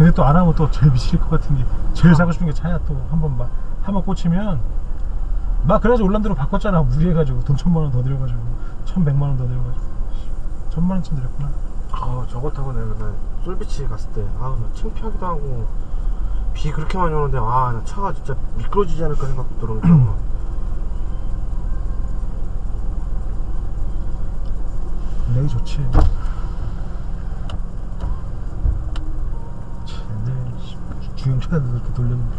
근데 또 안 하면 또 제일 미칠 것 같은 게 제일 사고 싶은 게 차야 또 한 번 막 한 번 꽂히면 막 그래가지고 올란드로 바꿨잖아. 무리해가지고 돈 천만 원 더 들여가지고. 천백만 원 더 들여가지고. 천만 원쯤 들였구나. 아 저거 타고 내가 나 솔비치 갔을 때아나 창피하기도 하고 비 그렇게 많이 오는데 아 나 차가 진짜 미끄러지지 않을까 생각도 들어요 레이 좋지 주행 차도 이렇게 돌렸는데